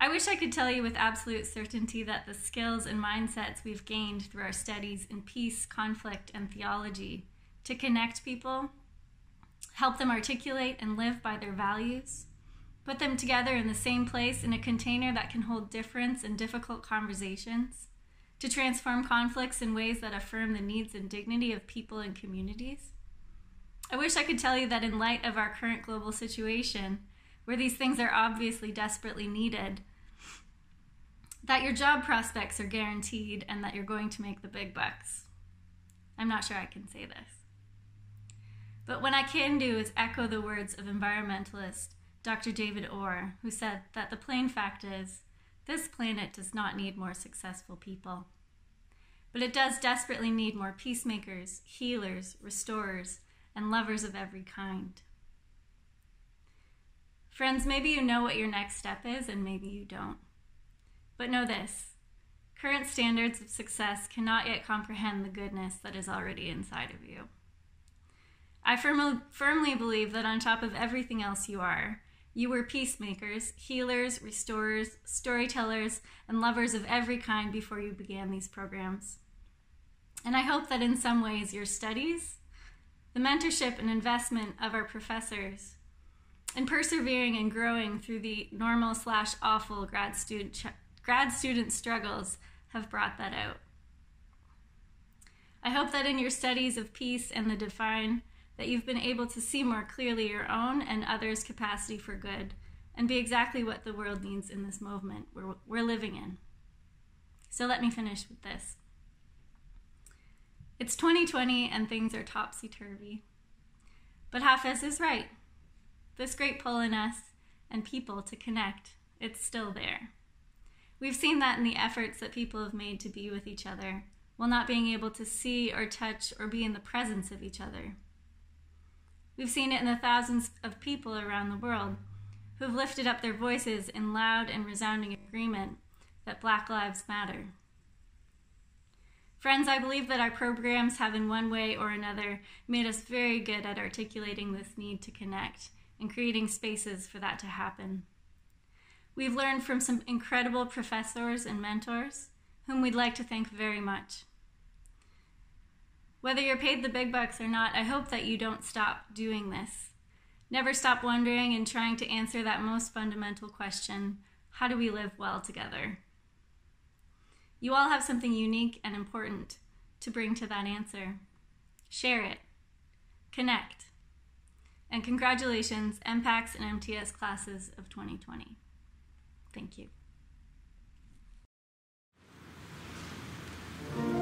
I wish I could tell you with absolute certainty that the skills and mindsets we've gained through our studies in peace, conflict, and theology to connect people, help them articulate and live by their values, put them together in the same place in a container that can hold difference and difficult conversations, to transform conflicts in ways that affirm the needs and dignity of people and communities. I wish I could tell you that in light of our current global situation, where these things are obviously desperately needed, that your job prospects are guaranteed and that you're going to make the big bucks. I'm not sure I can say this. But what I can do is echo the words of environmentalist Dr. David Orr, who said that the plain fact is this planet does not need more successful people. But it does desperately need more peacemakers, healers, restorers, and lovers of every kind. Friends, maybe you know what your next step is, and maybe you don't. But know this current standards of success cannot yet comprehend the goodness that is already inside of you. I firmly, firmly believe that on top of everything else you are, you were peacemakers, healers, restorers, storytellers, and lovers of every kind before you began these programs. And I hope that in some ways your studies, the mentorship and investment of our professors, and persevering and growing through the normal slash awful grad student grad student struggles have brought that out. I hope that in your studies of peace and the divine, that you've been able to see more clearly your own and others' capacity for good and be exactly what the world needs in this movement we're, we're living in. So let me finish with this. It's 2020 and things are topsy turvy. But Hafez is right. This great pull in us and people to connect, it's still there. We've seen that in the efforts that people have made to be with each other while not being able to see or touch or be in the presence of each other. We've seen it in the thousands of people around the world who have lifted up their voices in loud and resounding agreement that Black Lives Matter. Friends, I believe that our programs have, in one way or another, made us very good at articulating this need to connect and creating spaces for that to happen. We've learned from some incredible professors and mentors, whom we'd like to thank very much. Whether you're paid the big bucks or not, I hope that you don't stop doing this. Never stop wondering and trying to answer that most fundamental question how do we live well together? You all have something unique and important to bring to that answer. Share it, connect, and congratulations, MPACS and MTS classes of 2020. Thank you. Thank you.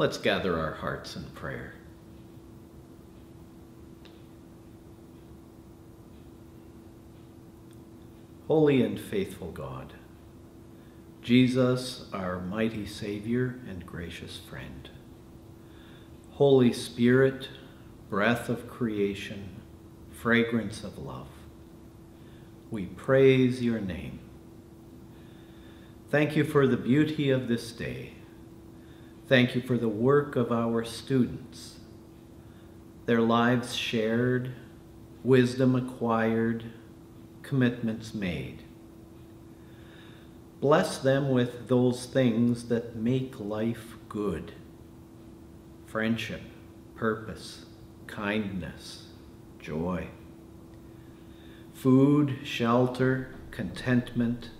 Let's gather our hearts in prayer. Holy and faithful God, Jesus, our mighty Savior and gracious friend, Holy Spirit, breath of creation, fragrance of love, we praise your name. Thank you for the beauty of this day. Thank you for the work of our students, their lives shared, wisdom acquired, commitments made. Bless them with those things that make life good friendship, purpose, kindness, joy, food, shelter, contentment,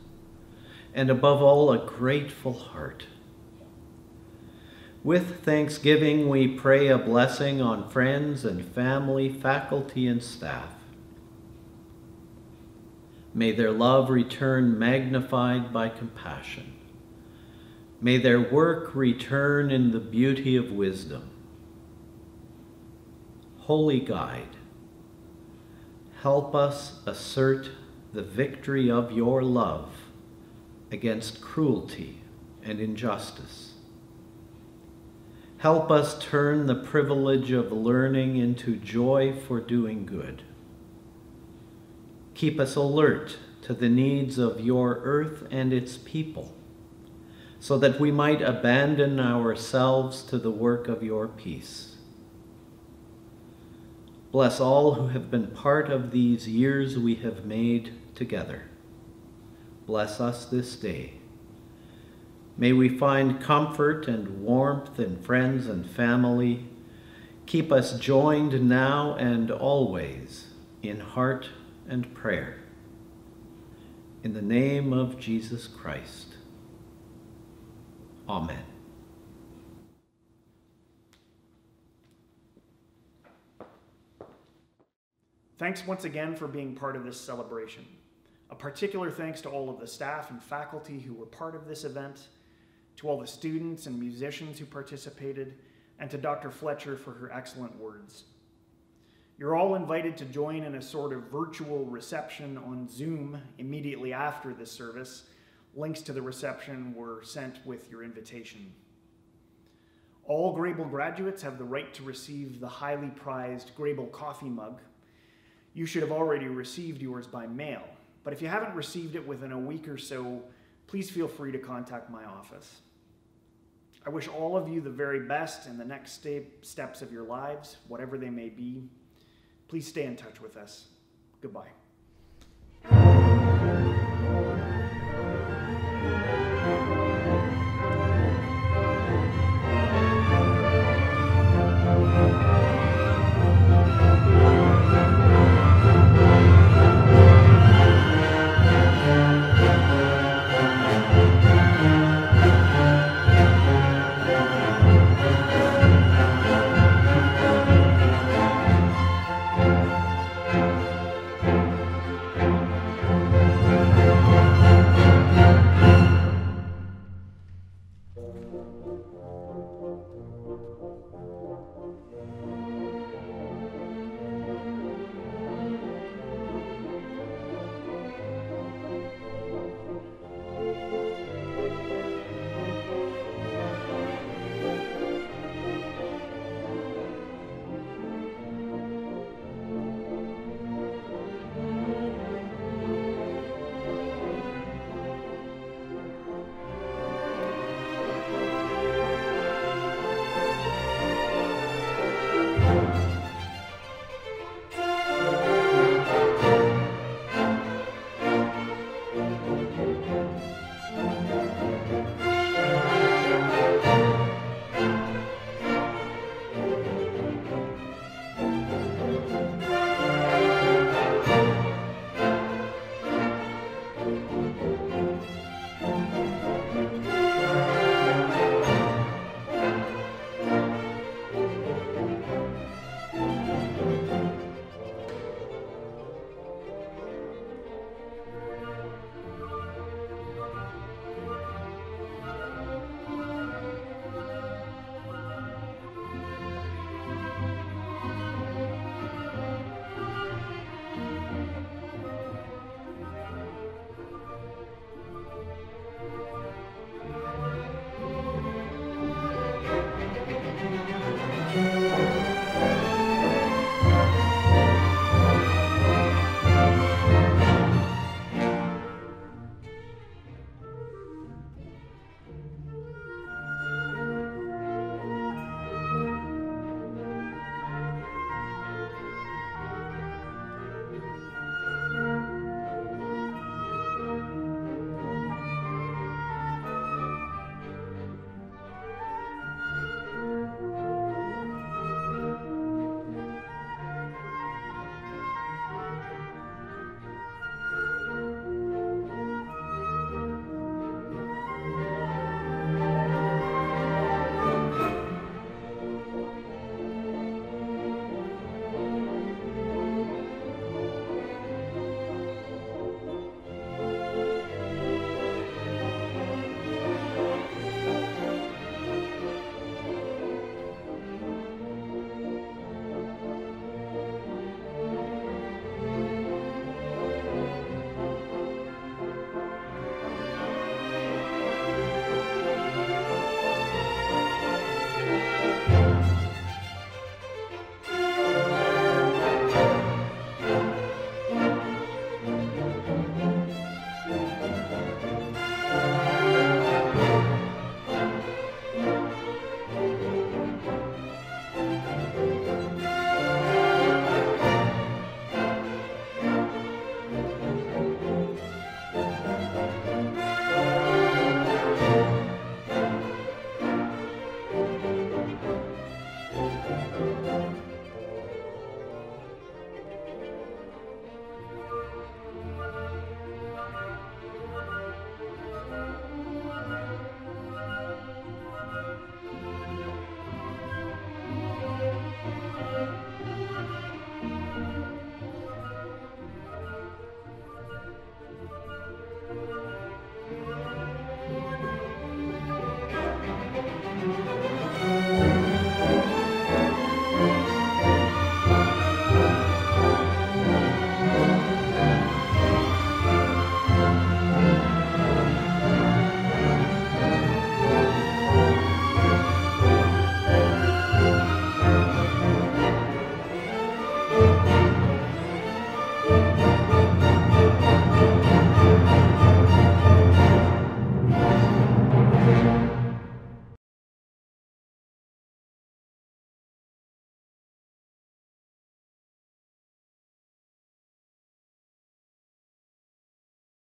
and above all, a grateful heart. With thanksgiving, we pray a blessing on friends and family, faculty, and staff. May their love return magnified by compassion. May their work return in the beauty of wisdom. Holy Guide, help us assert the victory of your love against cruelty and injustice. Help us turn the privilege of learning into joy for doing good. Keep us alert to the needs of your earth and its people, so that we might abandon ourselves to the work of your peace. Bless all who have been part of these years we have made together. Bless us this day. May we find comfort and warmth in friends and family. Keep us joined now and always in heart and prayer. In the name of Jesus Christ. Amen. Thanks once again for being part of this celebration. A particular thanks to all of the staff and faculty who were part of this event, to all the students and musicians who participated, and to Dr. Fletcher for her excellent words. You're all invited to join in a sort of virtual reception on Zoom immediately after this service. Links to the reception were sent with your invitation. All Grebel graduates have the right to receive the highly prized Grebel coffee mug. You should have already received yours by mail, but if you haven't received it within a week or so, please feel free to contact my office. I wish all of you the very best in the next steps of your lives, whatever they may be. Please stay in touch with us. Goodbye.